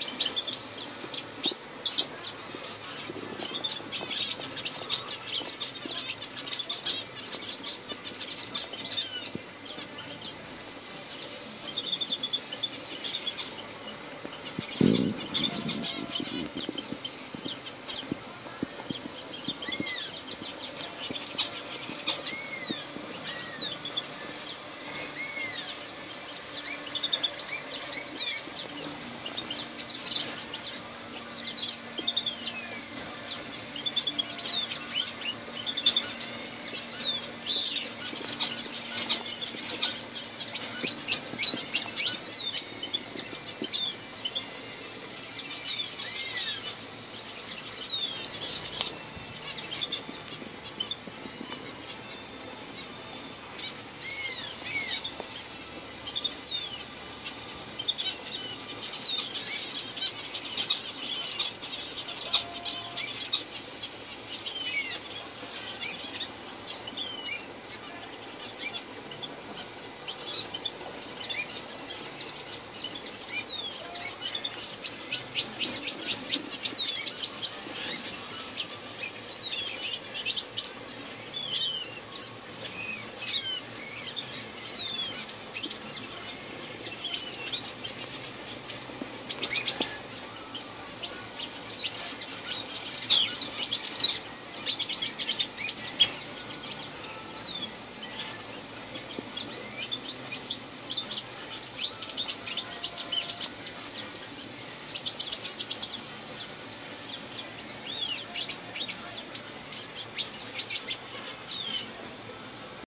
Psst, psst, psst.